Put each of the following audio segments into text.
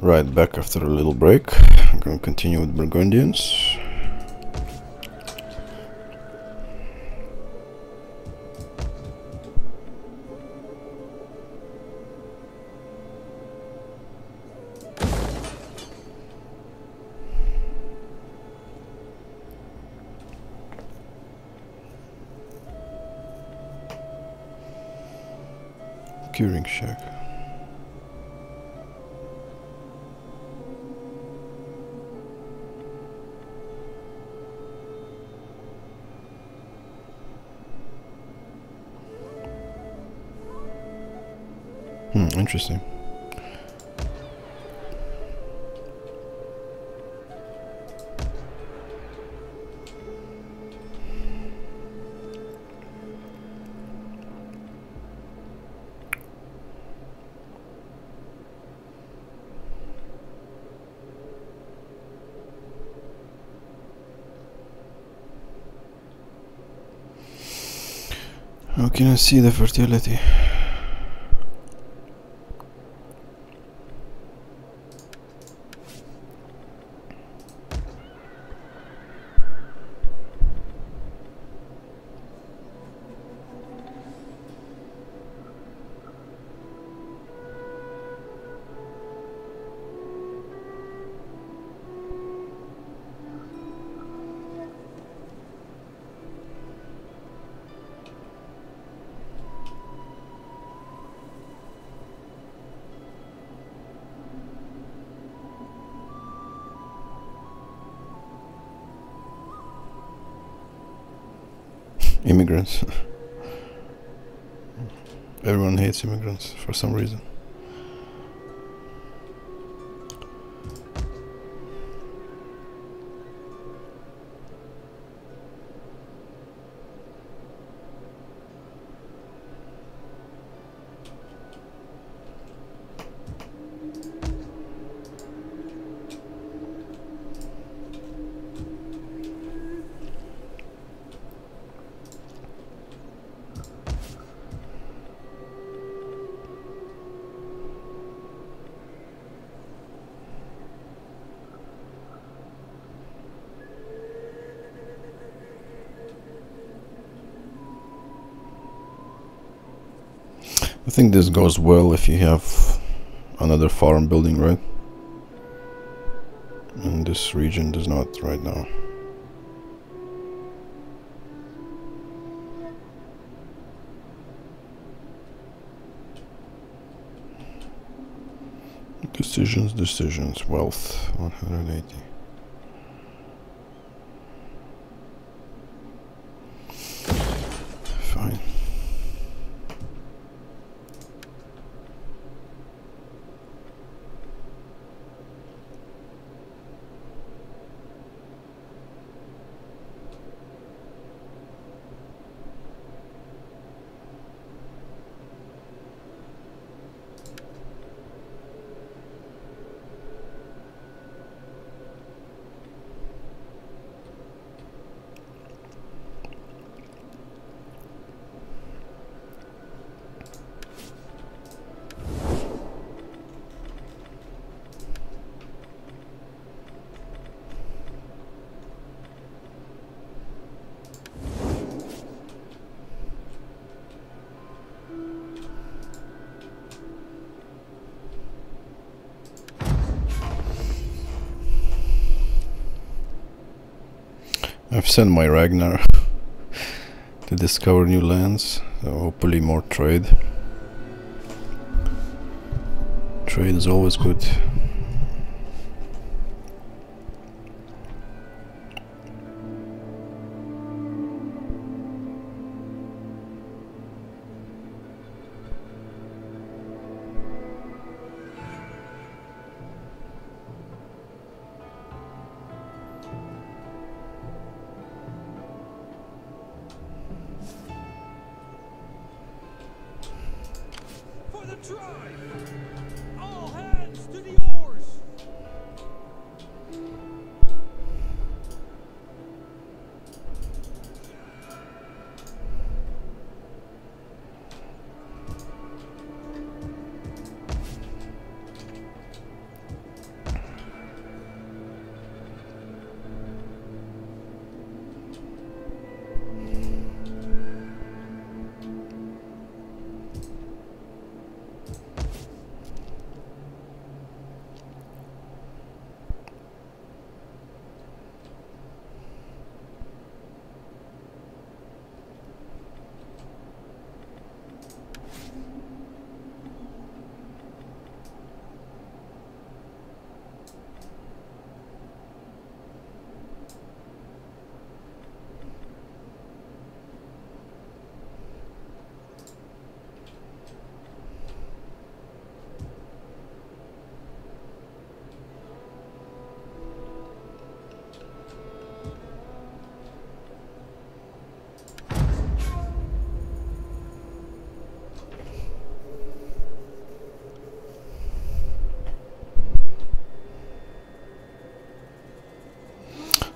Right, back after a little break. I'm gonna continue with Burgundians. Curing shack. Interesting. How can I see the fertility? Immigrants. Everyone hates immigrants for some reason. Think this goes well if you have another farm building, right? And this region does not right now. Decisions, decisions, wealth, 180. Fine. I've my Ragnar to discover new lands, so hopefully more trade. Trade is always good.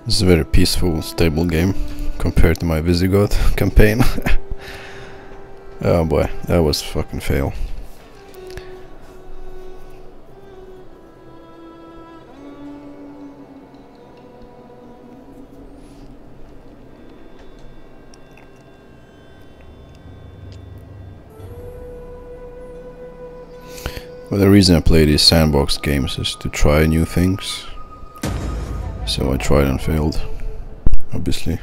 This is a very peaceful, stable game compared to my Visigoth campaign. oh boy, that was fucking fail. Well, the reason I play these sandbox games is to try new things. So I tried and failed, obviously.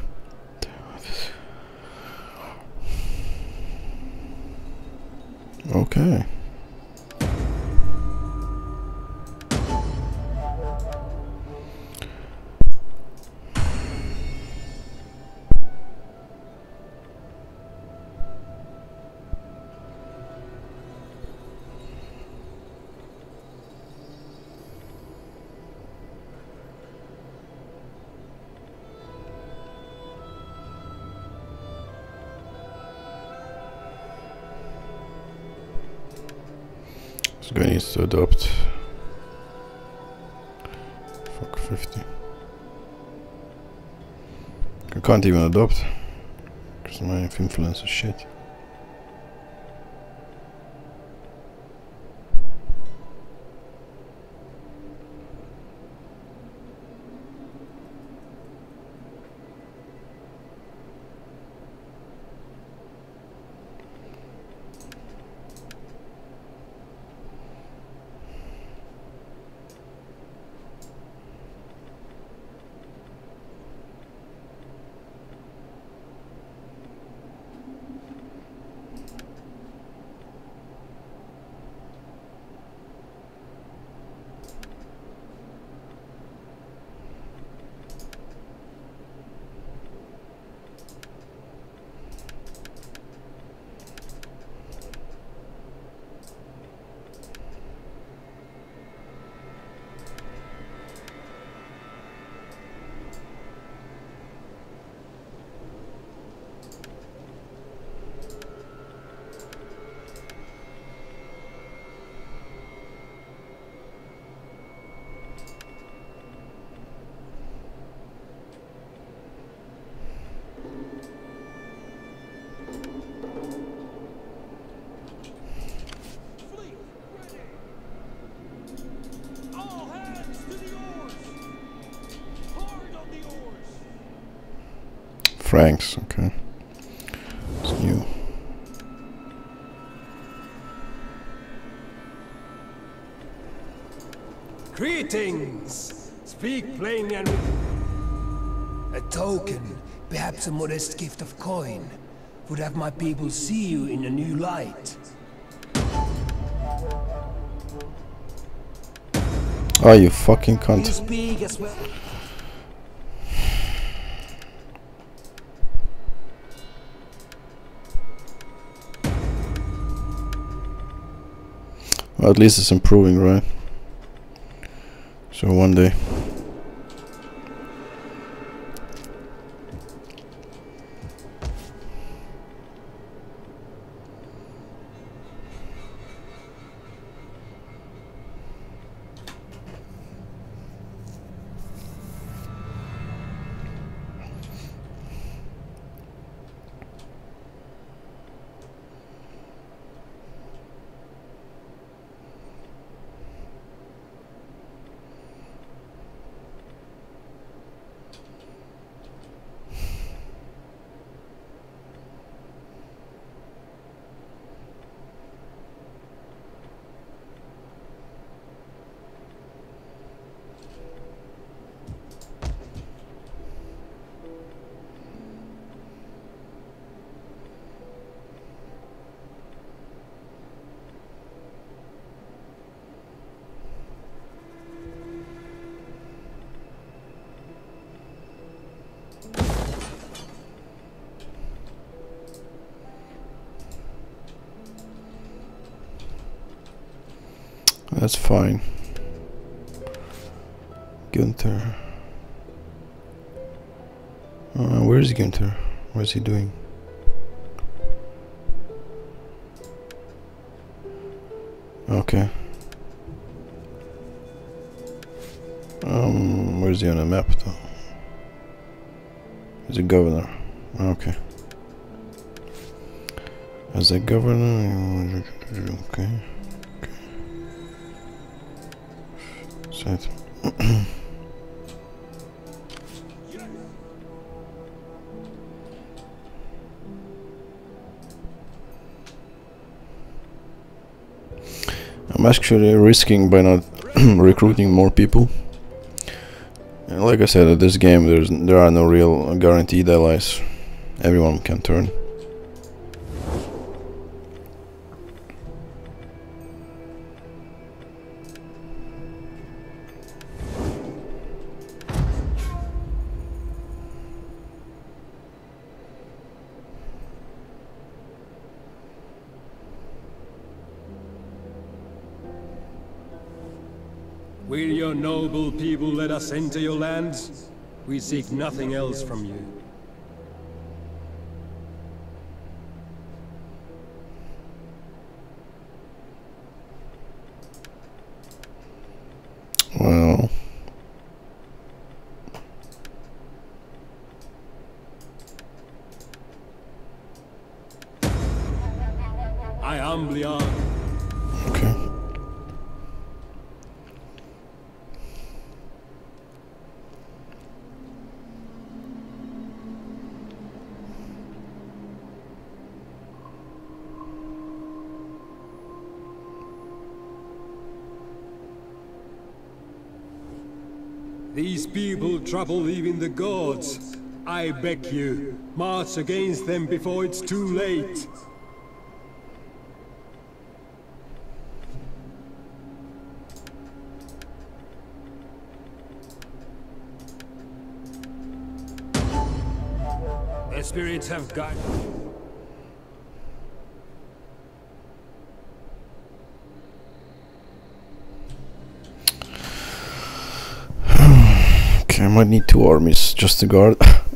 Can't even adopt. Because my influence is shit. Fleet, ready. All hands to the oars. Hard on the oars. Franks, okay. It's new. Greetings! Speak plainly and A token, perhaps a modest gift of coin, would have my people see you in a new light. Oh, you fucking You cunt. Well. At least it's improving, right? So one day. That's fine. Gunther. Uh, where is Gunther? What is he doing? Okay. Um, where's he on the map though? He's a governor. Okay. As a governor, okay. Set. I'm actually risking by not recruiting more people. And like I said, at this game, there's there are no real guaranteed allies. Everyone can turn. Enter your lands? We seek nothing else from you. Well, I humbly ask. okay. These people trouble even the gods. I beg you, march against them before it's too late. The spirits have got... Okay, I might need two armies just to guard.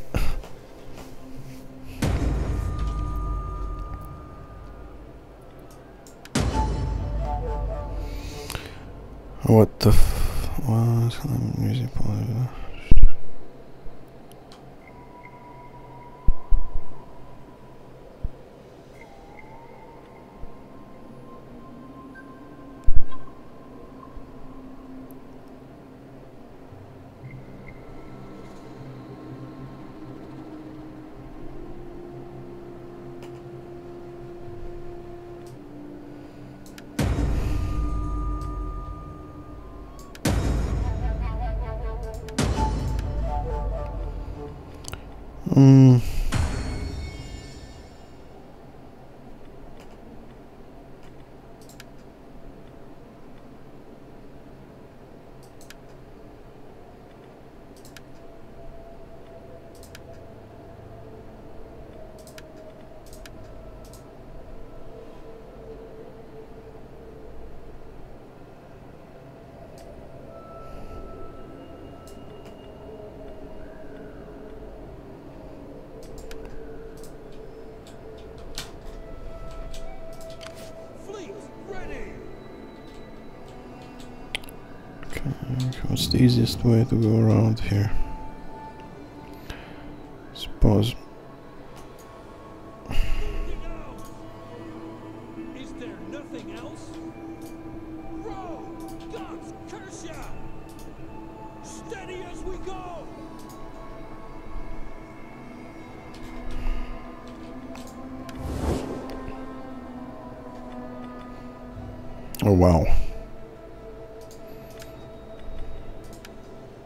easiest way to go around here? Suppose. Is there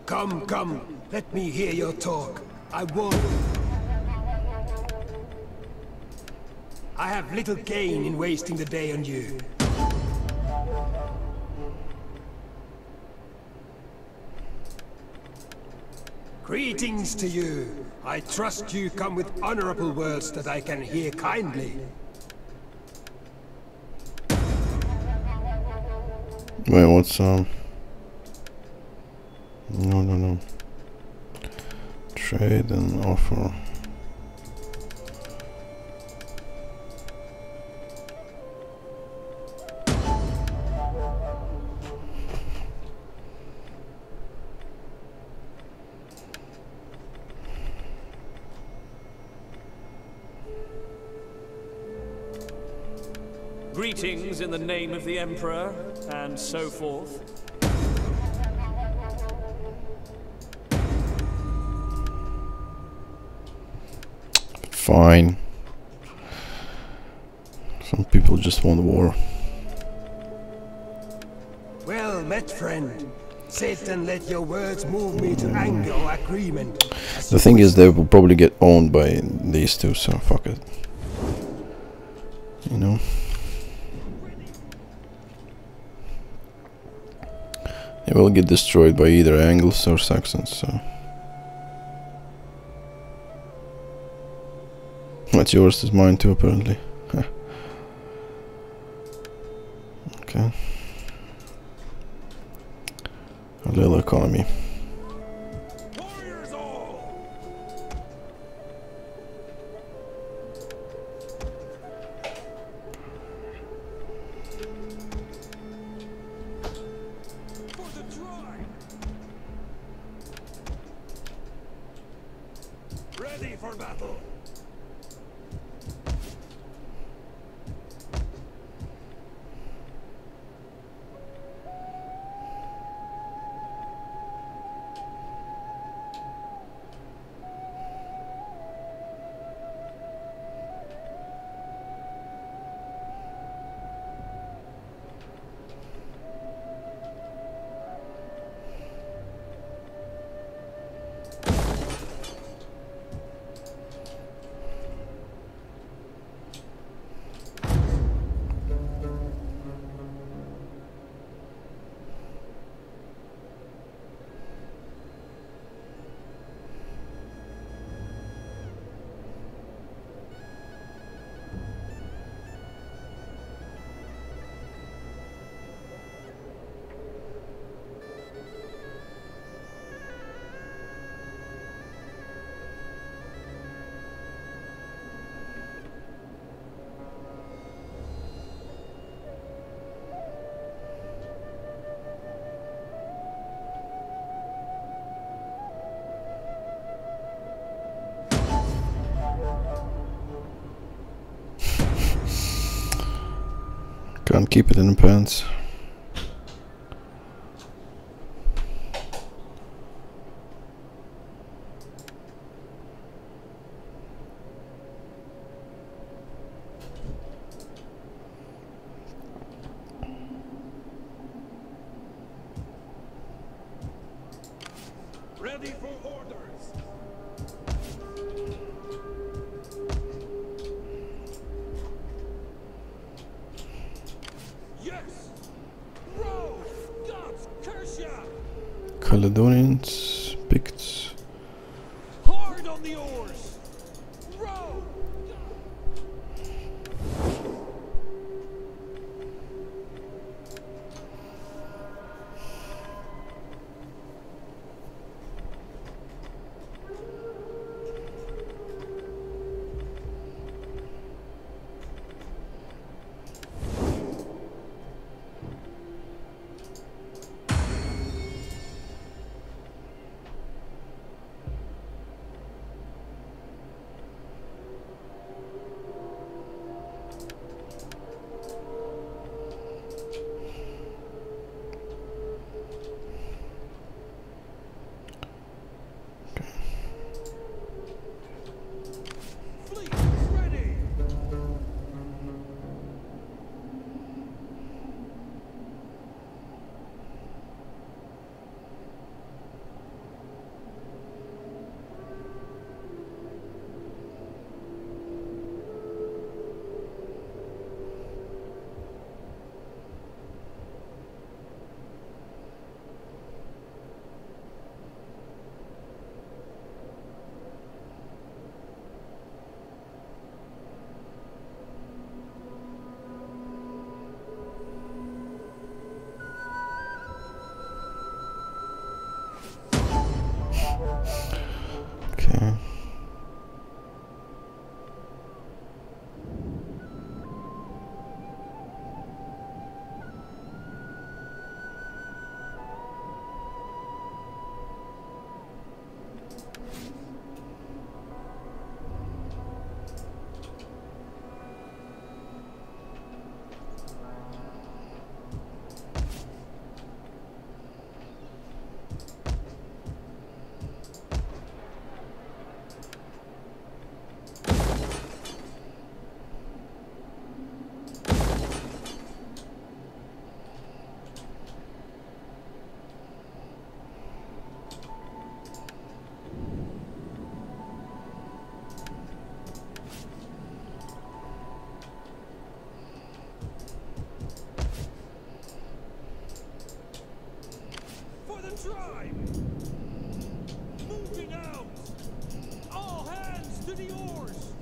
Come, come, let me hear your talk. I won't. I have little gain in wasting the day on you. Greetings to you. I trust you come with honorable words that I can hear kindly. Wait, what's um? No, no, no. Trade and offer. Greetings in the name of the Emperor, and so forth. Fine. Some people just want war. Well met, friend. Sit and let your words move me to anger or agreement. The thing is, they will probably get owned by these two, so fuck it. You know? They will get destroyed by either Angles or Saxons, so. What's yours is mine too, apparently. Okay. A little economy. Can't keep it in the the tribe! Moving out! All hands to the oars!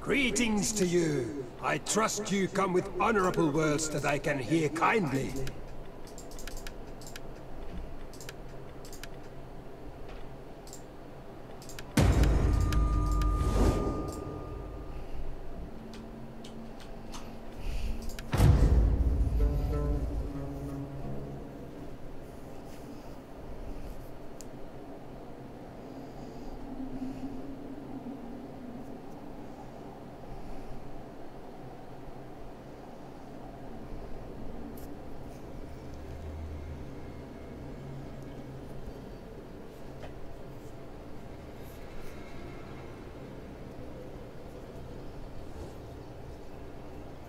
Greetings to you. I trust you come with honorable words that I can hear kindly.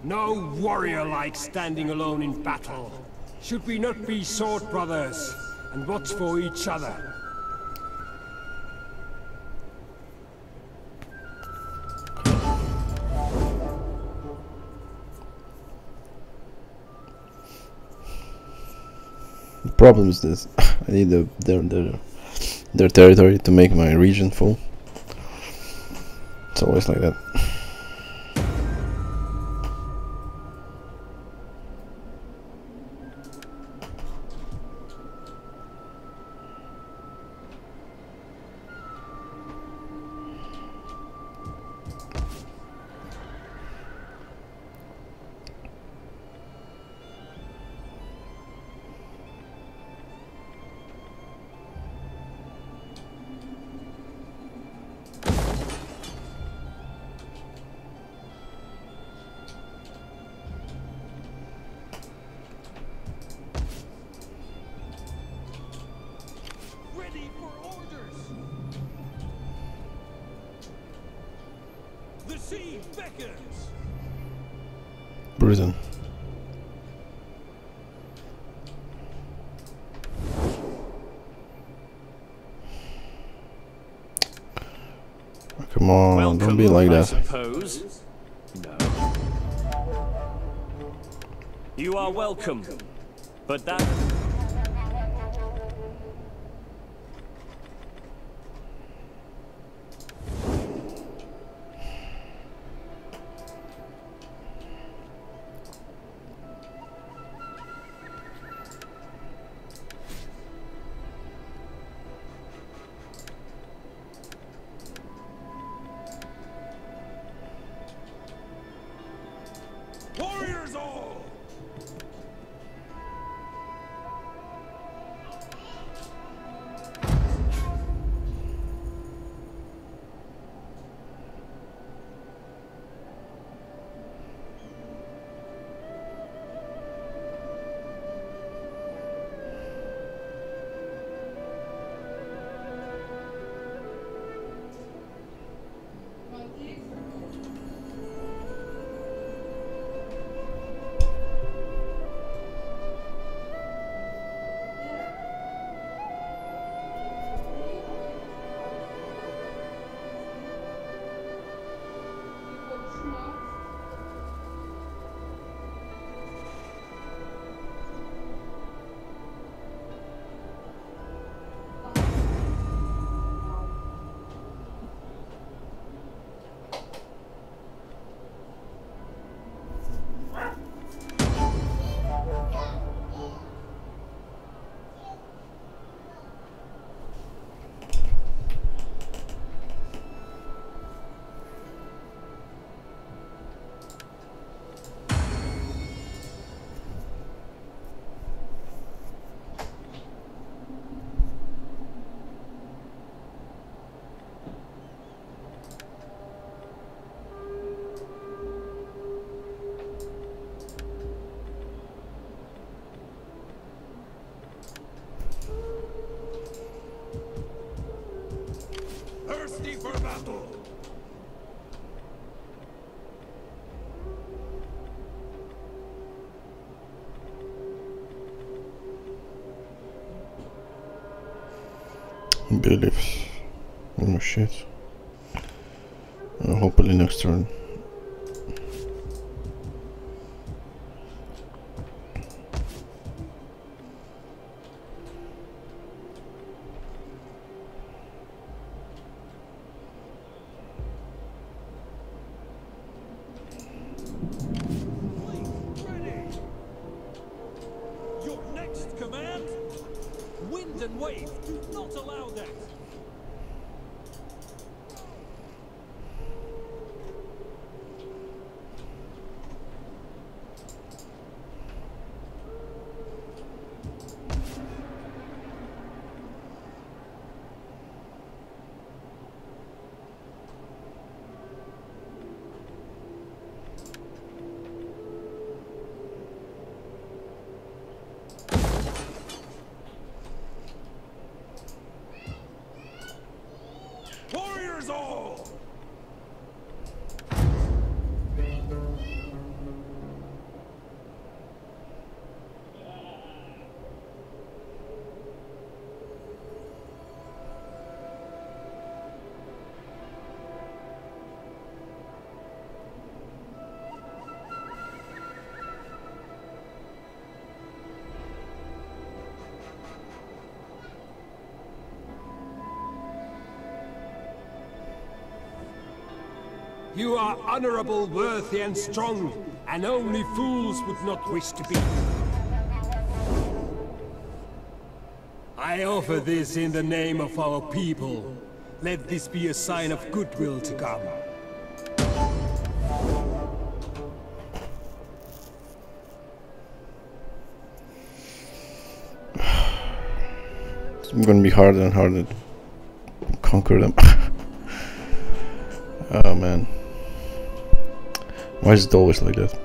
No warrior likes standing alone in battle. Should we not be sword brothers and watch for each other? The problem is this: I need the, their their their territory to make my region full. It's always like that. Like that. Rusty for battle! Beliefs. Oh shit. Uh, hopefully next turn. You are honorable, worthy, and strong, and only fools would not wish to be. I offer this in the name of our people. Let this be a sign of goodwill to come. It's gonna be harder and harder to conquer them. oh man. Why is it always like that?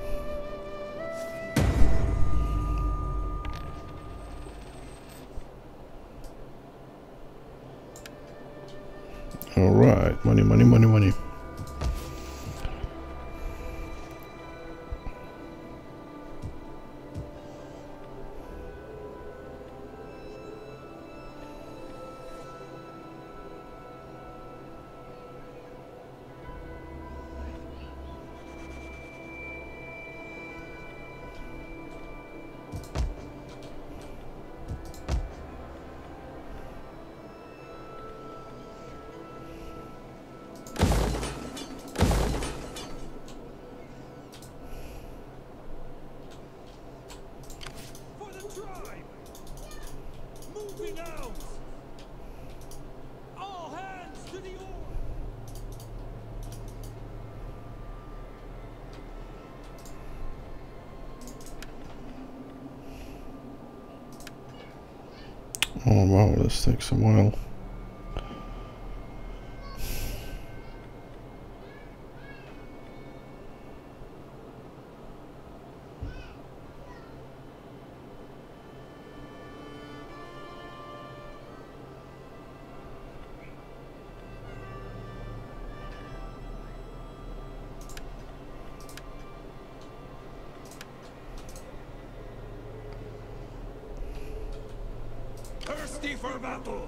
Thirsty for battle!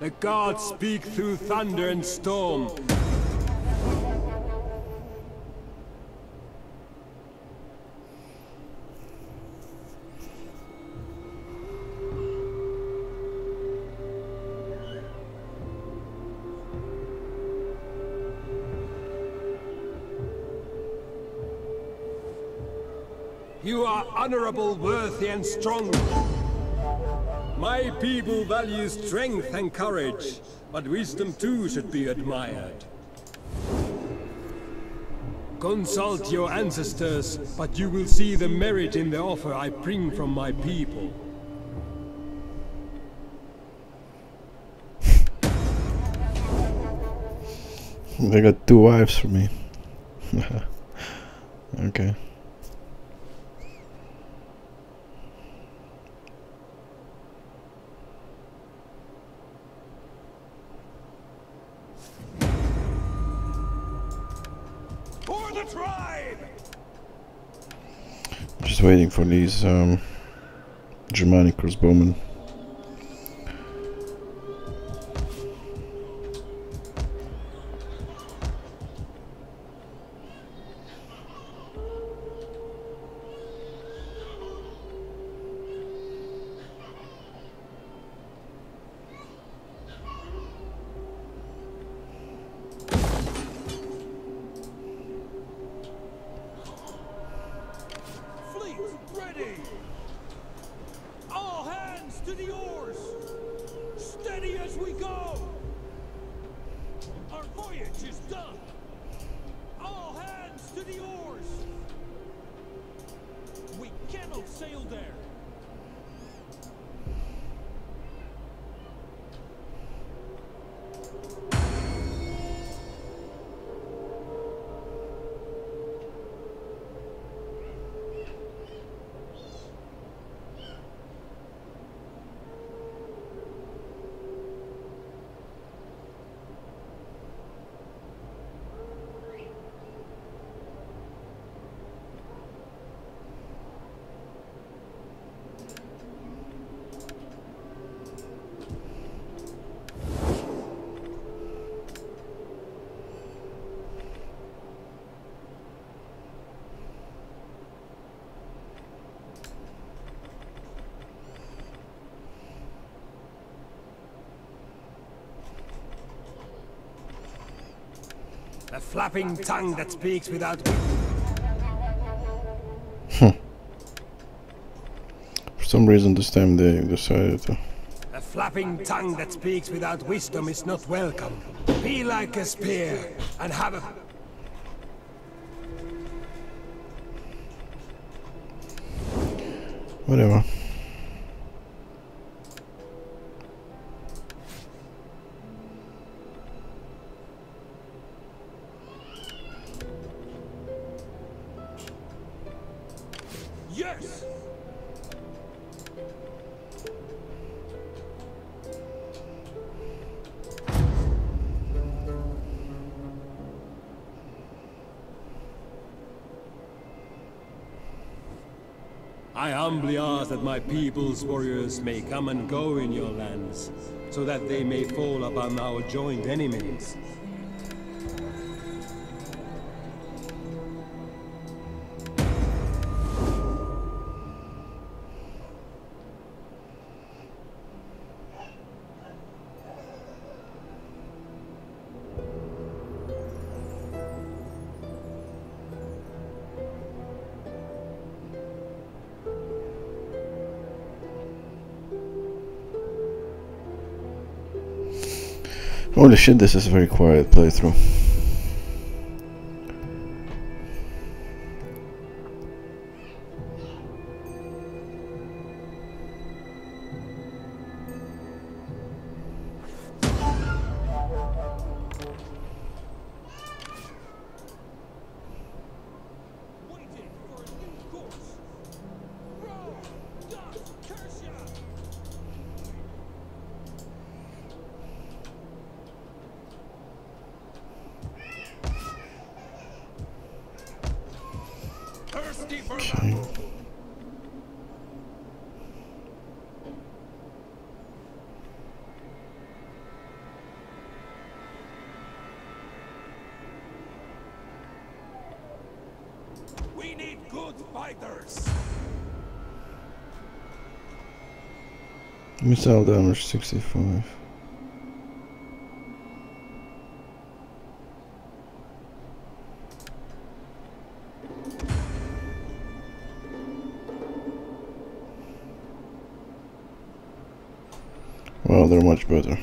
The gods speak through thunder and storm. Honorable, worthy, and strong. My people value strength and courage, but wisdom too should be admired. Consult your ancestors, but you will see the merit in the offer I bring from my people. They got two wives for me. okay. the tribe! Just waiting for these um, Germanic crossbowmen. A flapping tongue that speaks without... Hmm. For some reason this time they decided to... A flapping tongue that speaks without wisdom is not welcome. Be like a spear and have a... Whatever. People's warriors may come and go in your lands, so that they may fall upon our joint enemies. Holy shit, this is a very quiet playthrough. Battle! We need good fighters! Missile damage 65. Well,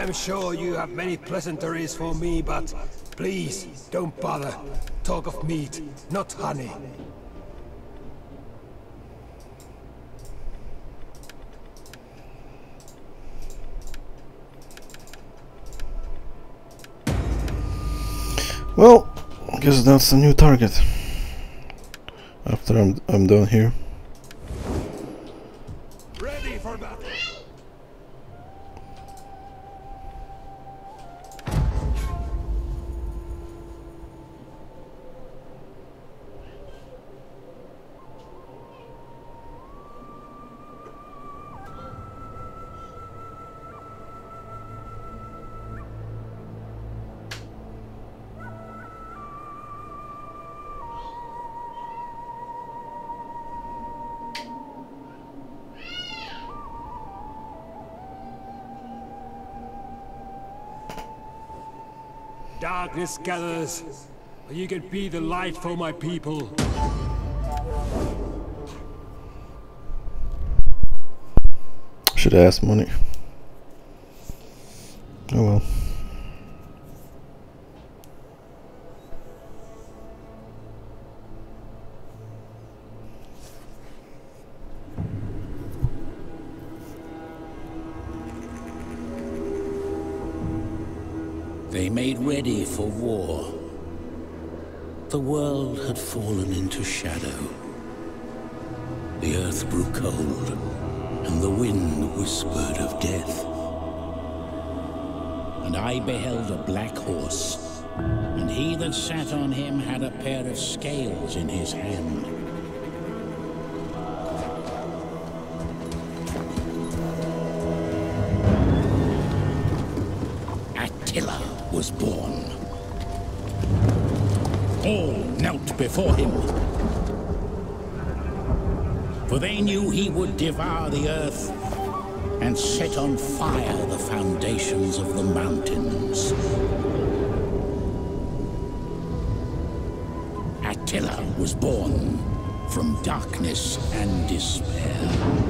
I am sure you have many pleasantries for me, but please, don't bother. Talk of meat, not honey. Well, I guess that's a new target. After I'm I'm done here. Darkness gathers, you can be the light for my people. Should I ask money. Devour the earth and set on fire the foundations of the mountains. Attila was born from darkness and despair.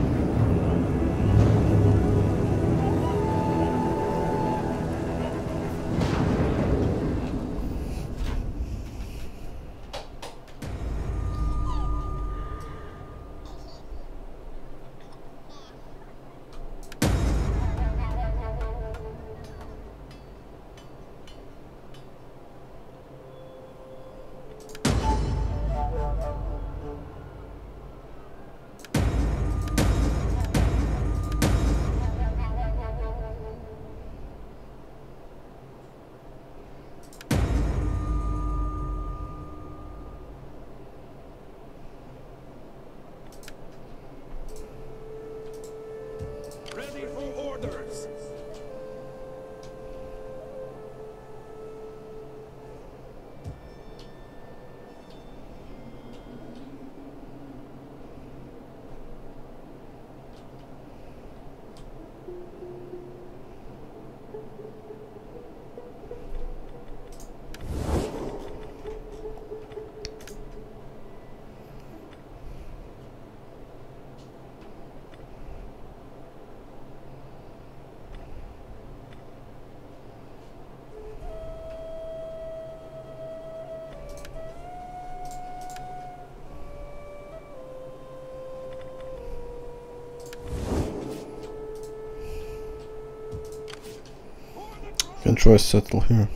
Try settle here.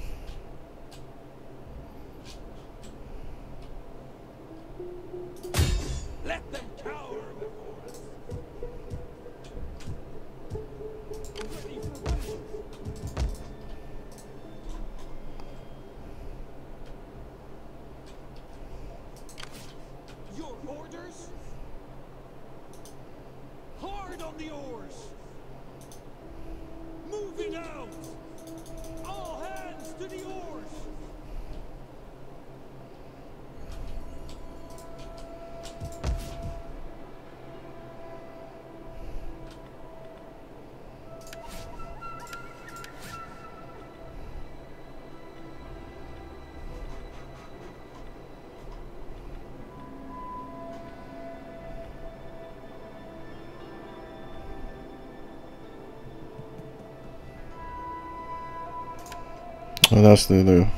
That's the, the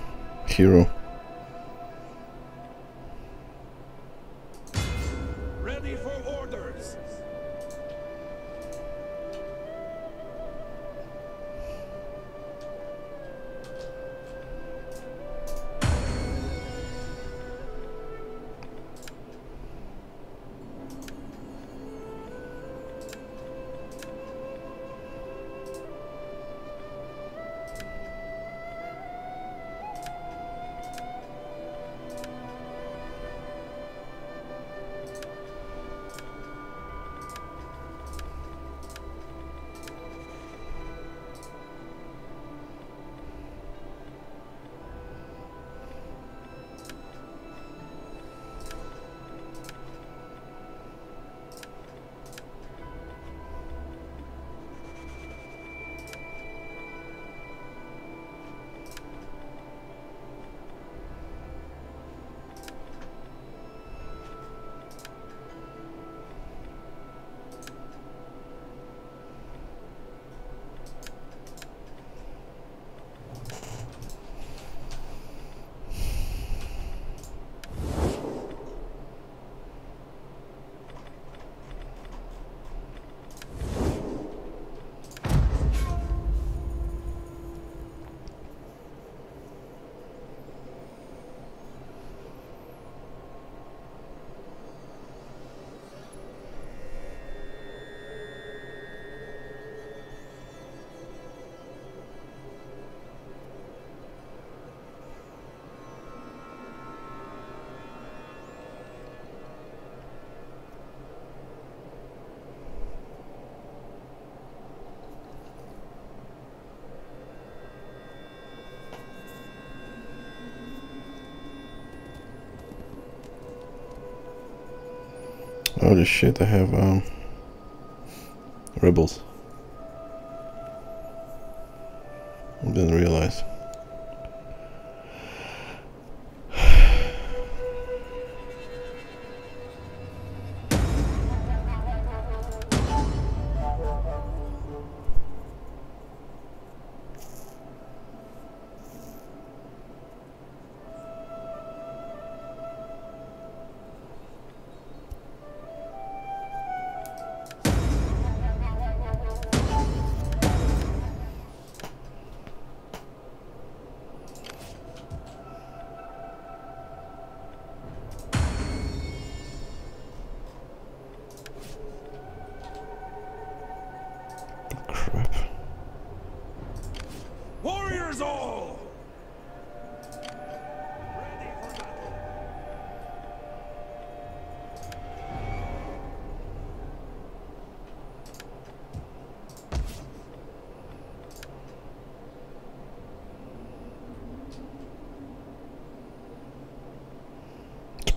hero. Holy shit, I have um rebels.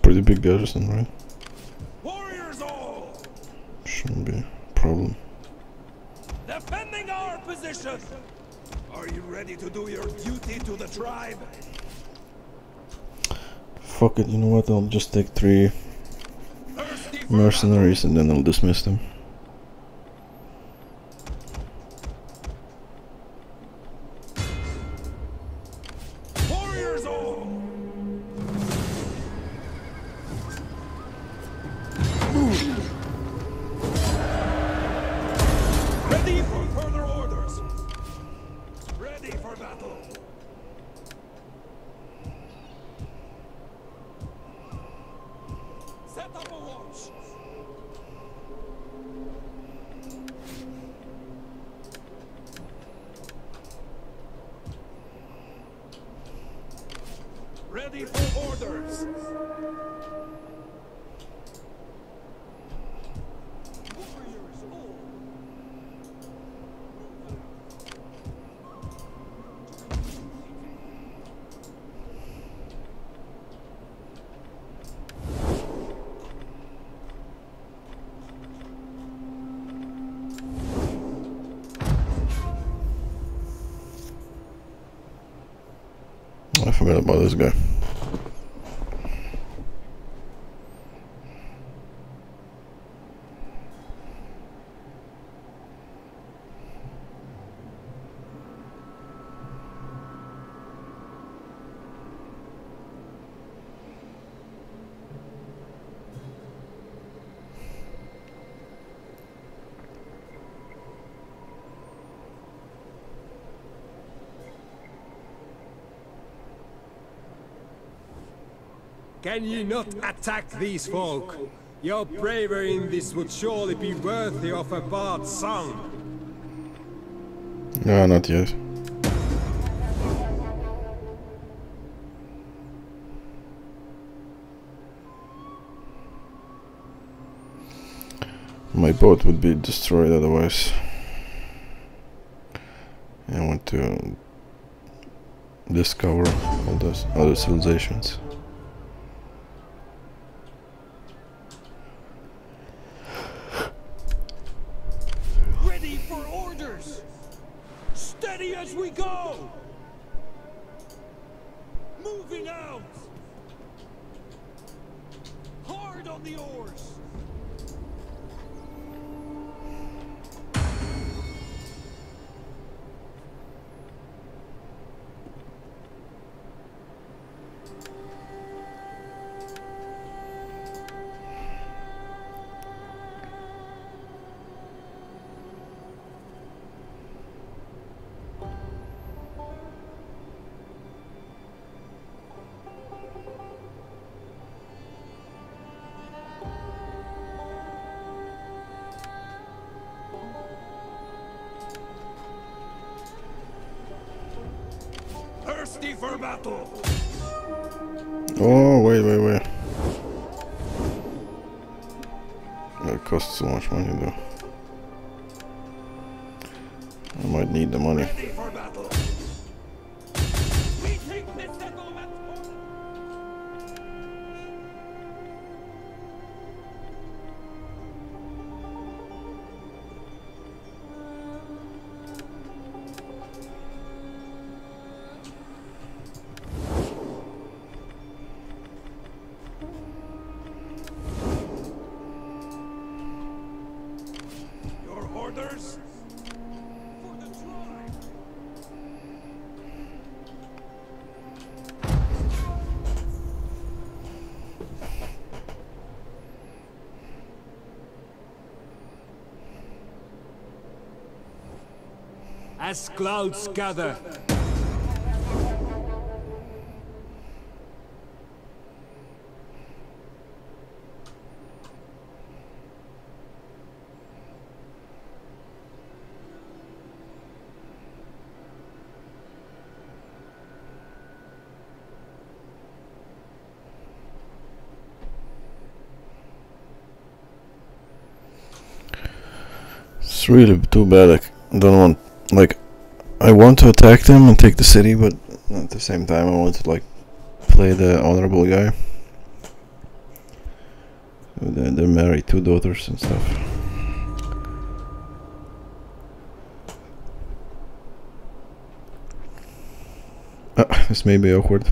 Pretty big garrison, right? Warriors all! Shouldn't be a problem. Defending our position! Are you ready to do your duty to the tribe? Fuck it, you know what? I'll just take three mercenaries and then I'll dismiss them. Not attack these folk? Your bravery in this would surely be worthy of a bard's song. No, not yet. My boat would be destroyed otherwise. I want to discover all those other civilizations. As clouds gather, It's really too bad. I don't want like I want to attack them and take the city, but at the same time I want to like play the honorable guy. They're, they're married, two daughters and stuff. Uh, this may be awkward.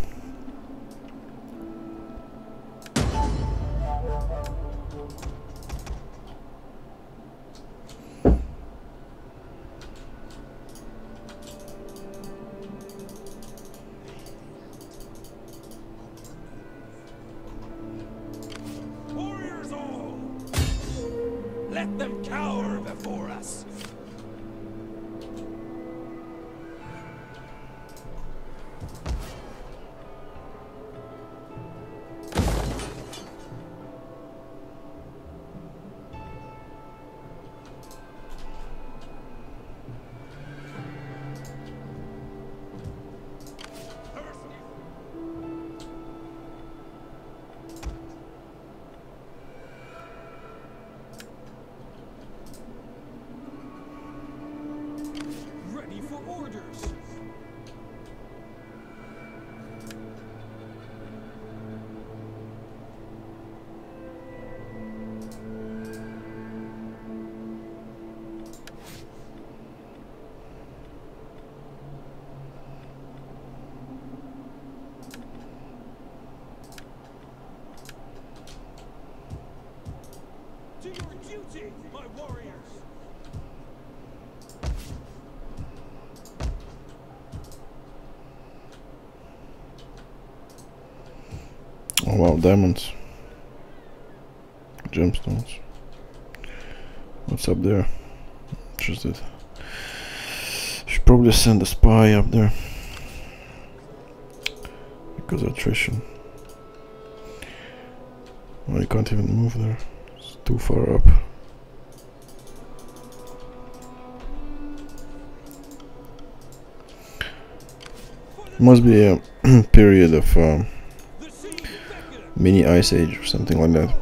Mini ice age or something like that.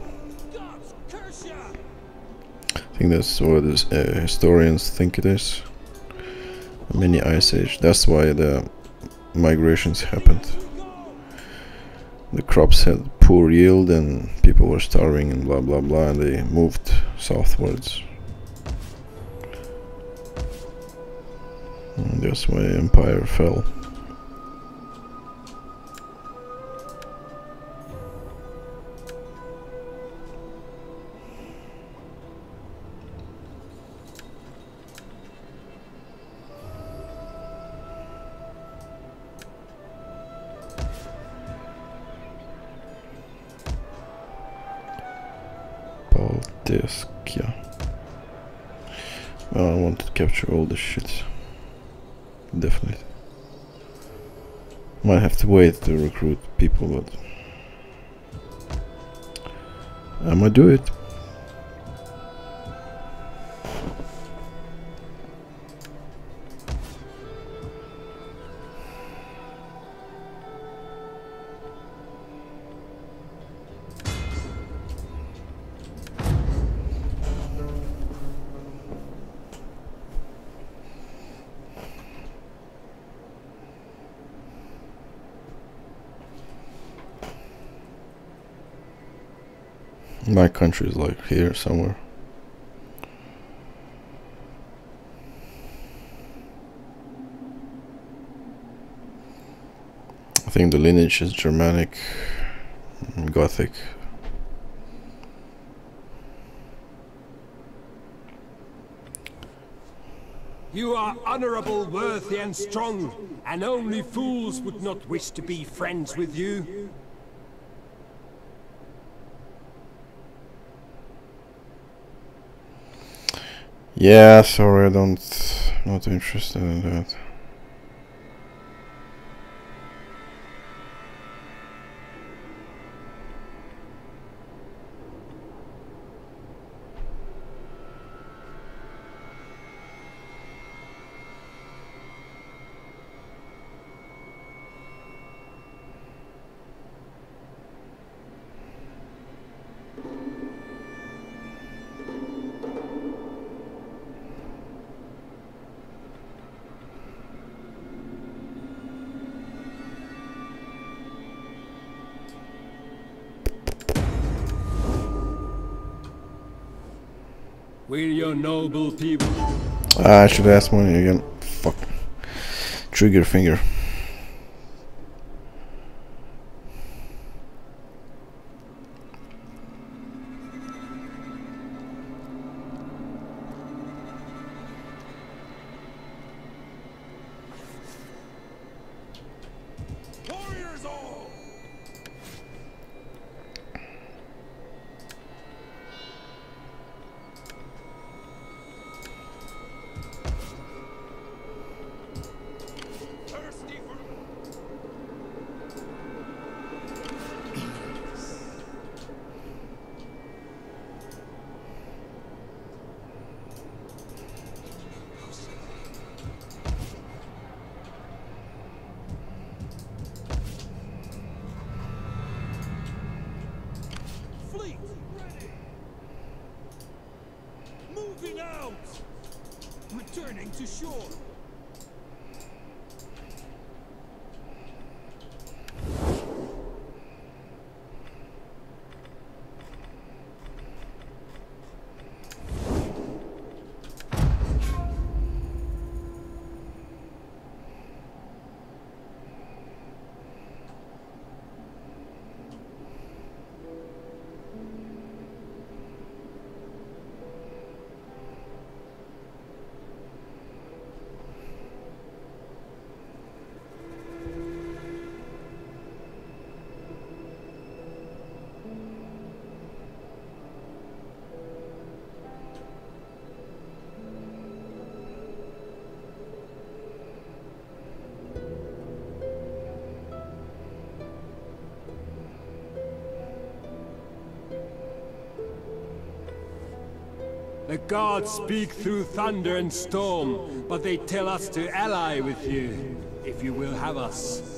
I think that's what uh, historians think it is. A mini ice age. That's why the migrations happened. The crops had poor yield and people were starving and blah blah blah and they moved southwards. And that's why empire fell. All the shit. Definitely. Might have to wait to recruit people, but I'm gonna do it. My country is like here somewhere. I think the lineage is Germanic, Gothic. You are honorable, worthy, and strong, and only fools would not wish to be friends with you. Yeah, sorry, I don't. Not interested in that. Will your noble people Ah, I should ask money again. Fuck. Trigger finger. Gods speak through thunder and storm, but they tell us to ally with you, if you will have us.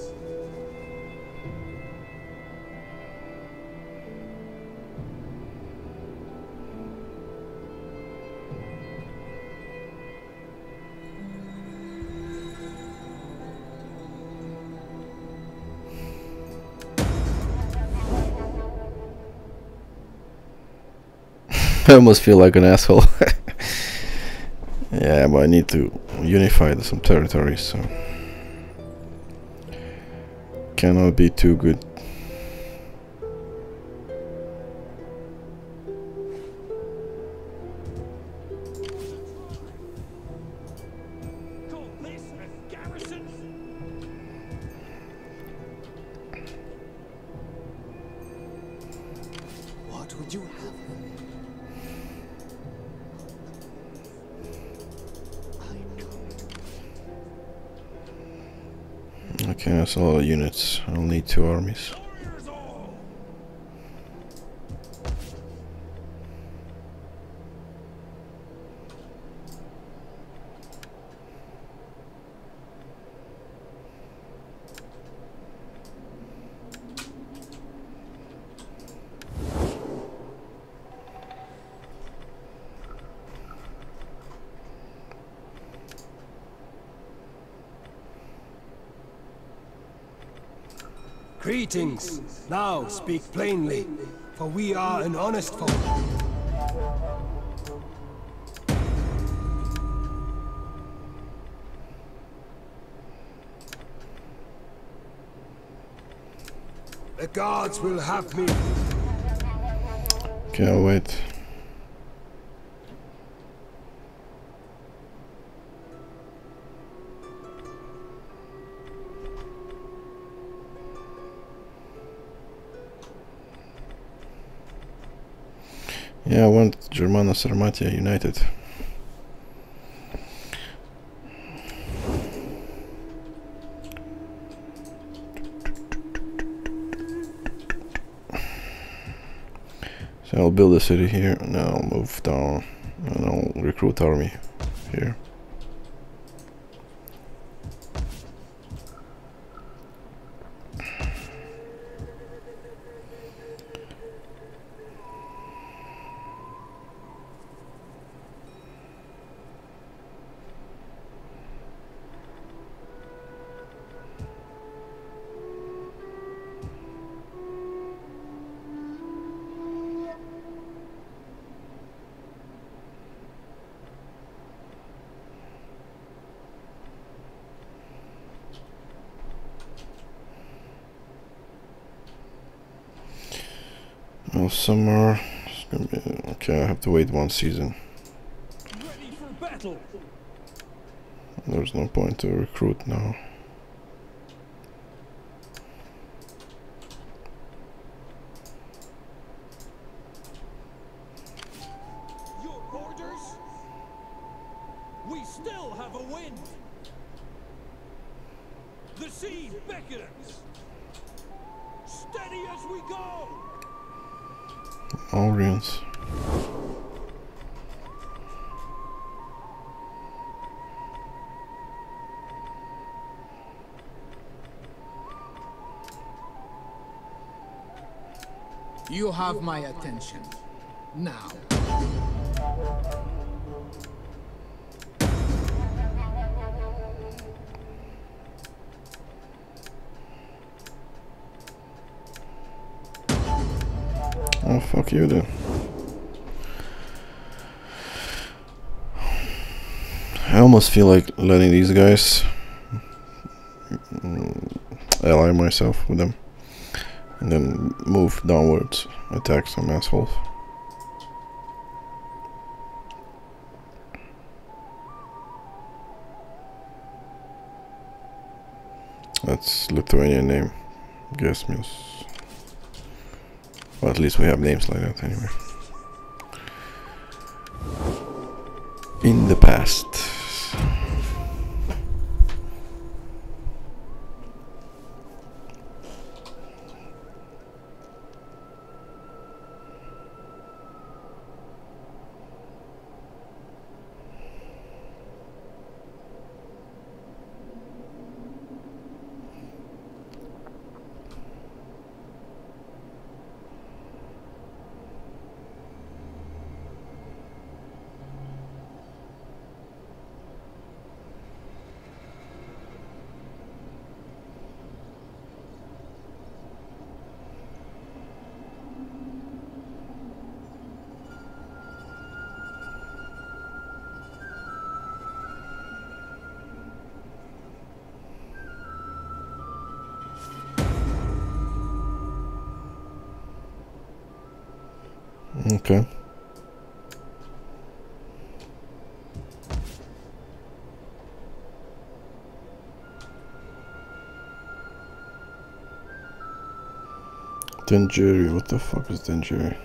I almost feel like an asshole. yeah, but I need to unify some territories, so cannot be too good. That's a lot of units. I'll need two armies. Warriors all! Greetings. Now speak plainly, for we are an honest folk. The gods will have me. Okay, I'll wait. Want Sarmatia united. So I'll build a city here, and I'll move down, and I'll recruit army here. Summer. Be okay. I have to wait one season. Ready for battle! There's no point to recruit now. Attention. Now. Oh fuck you then. I almost feel like letting these guys mm, ally myself with them and then move downwards, attack some assholes. That's Lithuanian name. Guess means well, at least we have names like that anyway. In the past. Okay. Dengeri, what the fuck is Dengeri?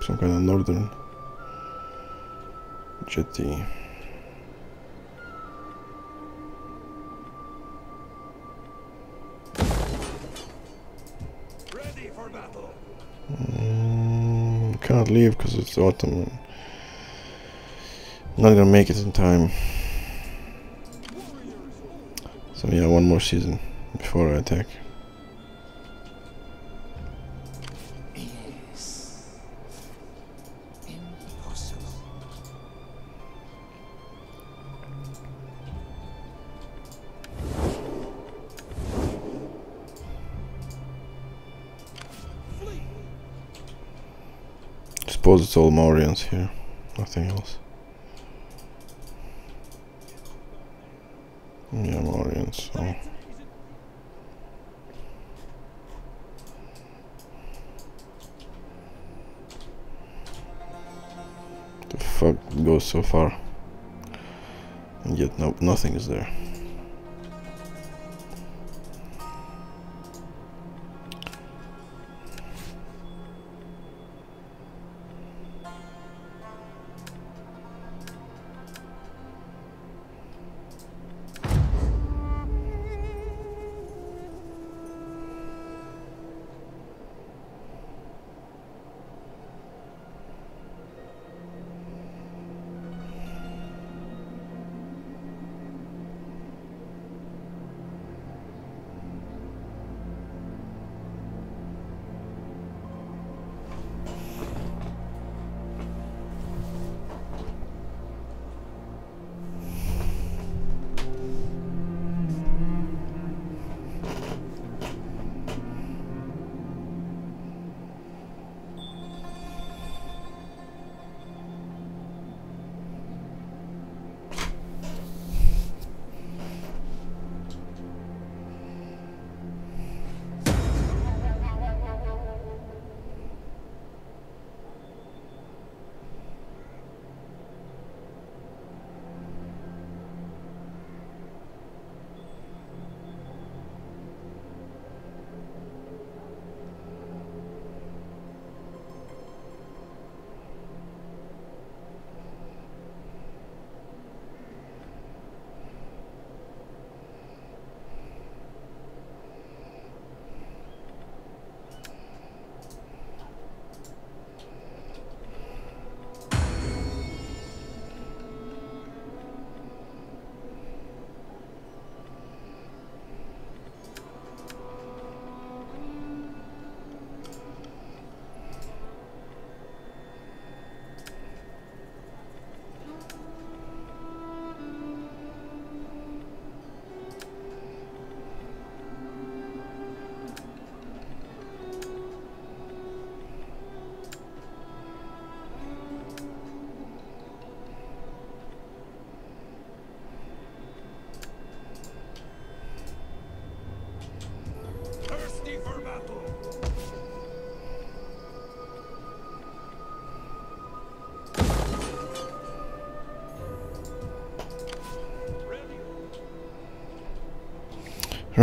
Some kind of northern jetty. Autumn. Not gonna make it in time. So yeah, one more season before I attack. Suppose it's all Maurians here, nothing else. Yeah, Maurians. So. Oh. The fuck goes so far, and yet no, nothing is there.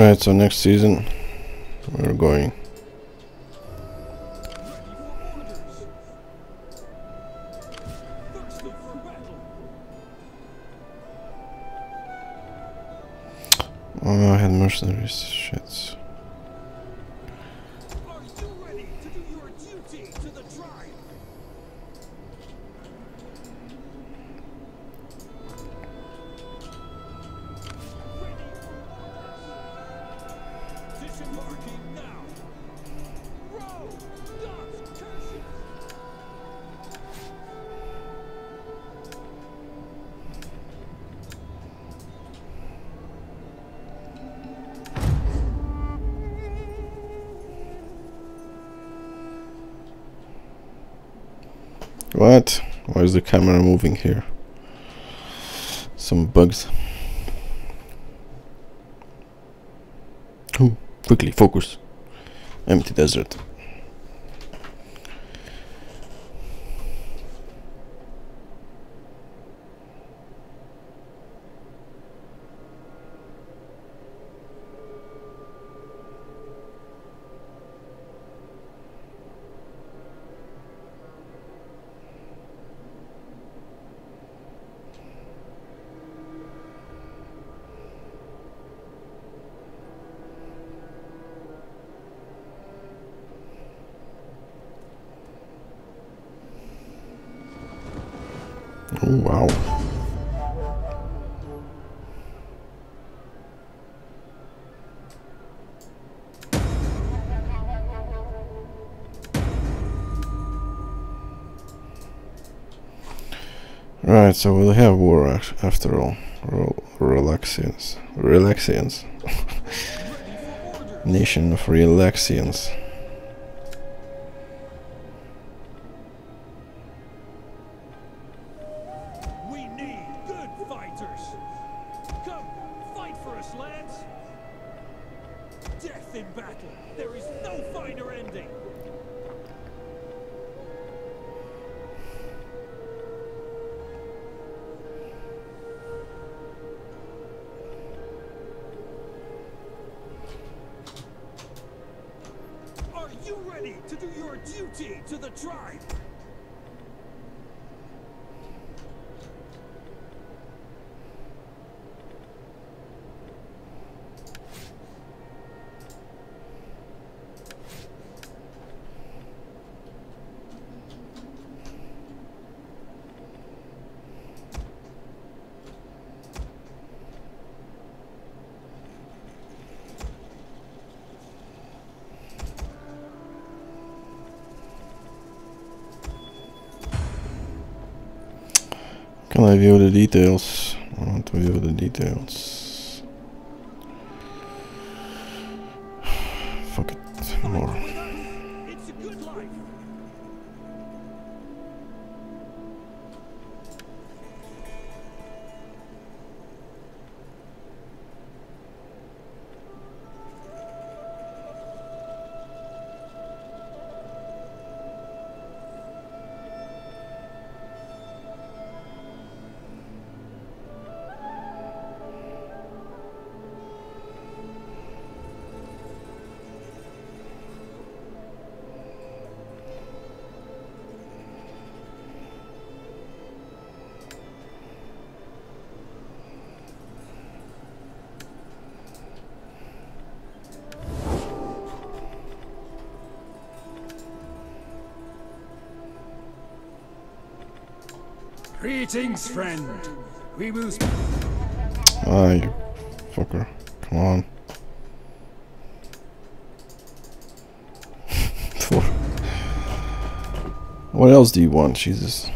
Right, so next season camera moving here? Some bugs. Ooh, quickly, focus. Empty desert. so we'll have war after all. Relaxians. Relaxians. Nation of Relaxians. Greetings, friend. We will. Ah, you fucker. Come on. what else do you want, Jesus?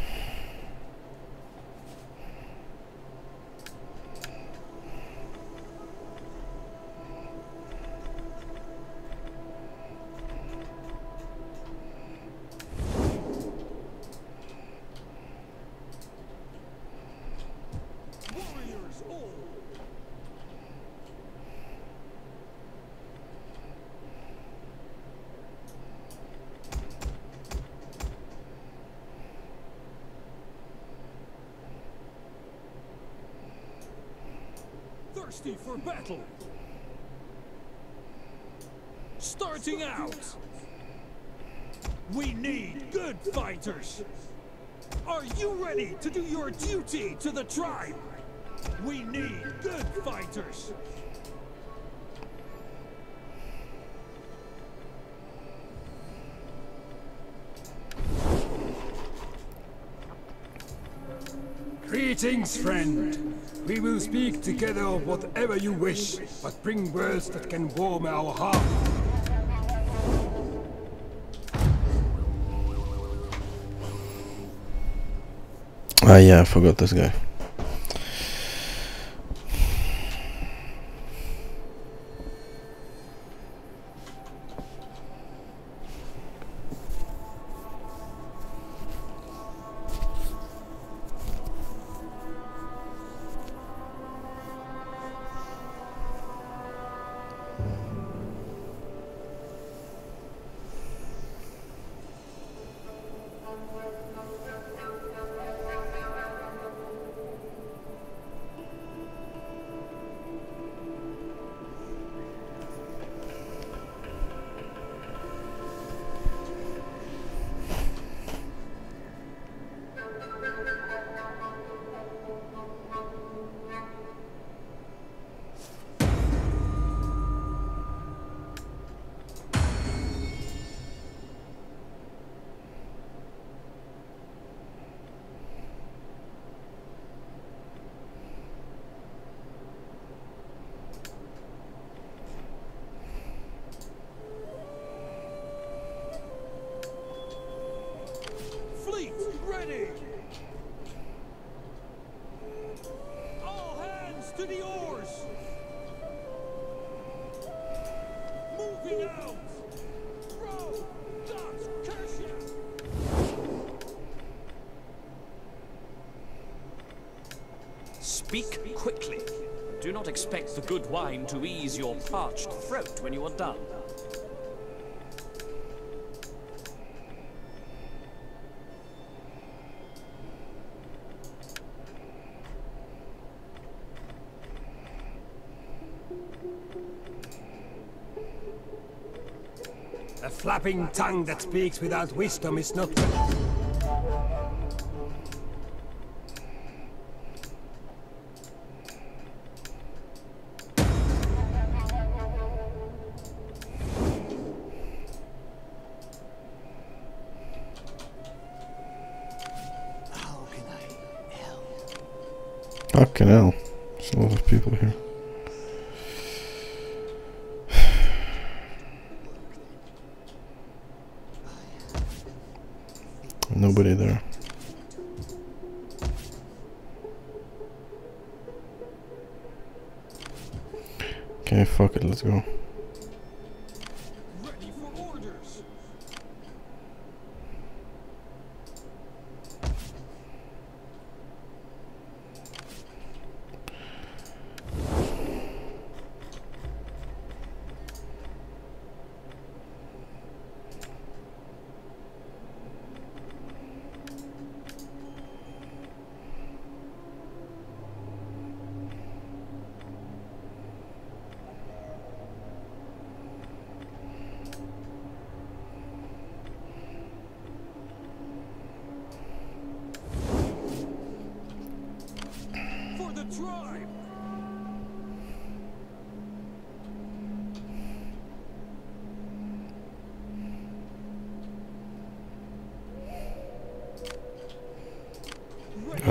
but bring words that can warm our hearts. Ah, yeah, I forgot this guy. Speak quickly. Do not expect the good wine to ease your parched throat when you are done. A flapping tongue that speaks without wisdom is not...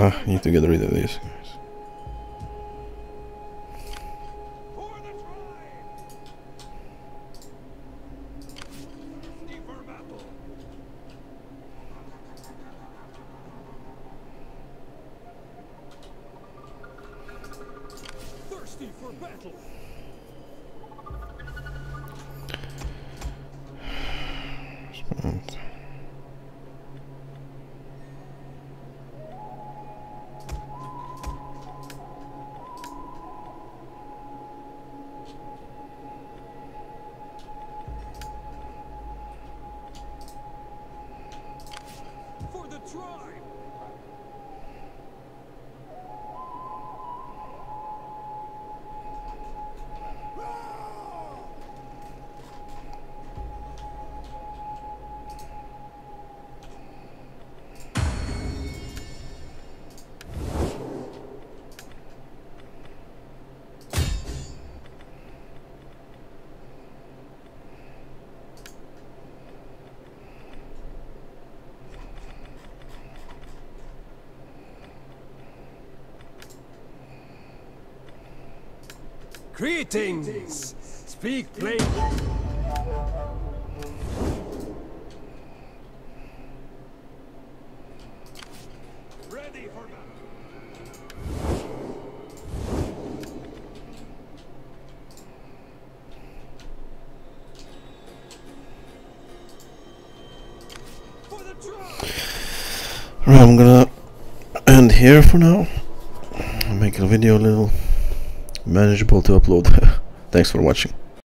I need to get rid of these Greetings! Speak plain. Ready for battle! For the! Right, I'm gonna end here for now. Make the video a little manageable to upload. Thanks for watching.